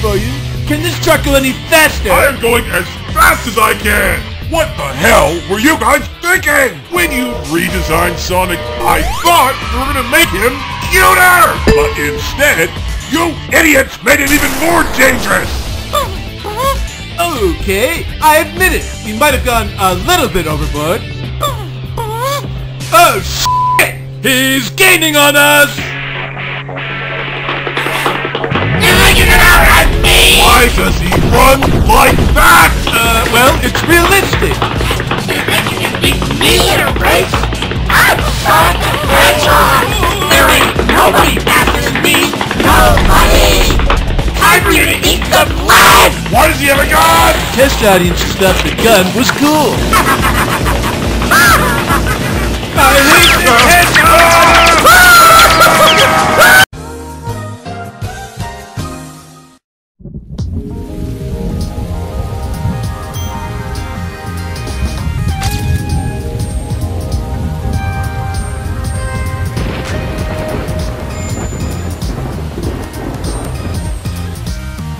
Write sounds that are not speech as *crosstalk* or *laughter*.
for you. Can this truck go any faster? I am going as fast as I can. What the hell were you guys thinking? When you redesigned Sonic, I thought you were gonna make him cuter! But instead, you idiots made him even more dangerous! Okay, I admit it. You might have gone a little bit overboard. Oh, shit! He's gaining on us! Does he run like that? Uh, well, it's realistic. Me in a race? I'm the Hedgehog! There ain't nobody than me! Nobody! I'm to eat lead! Why does he have a gun? Test audiences thought the gun was cool. *laughs*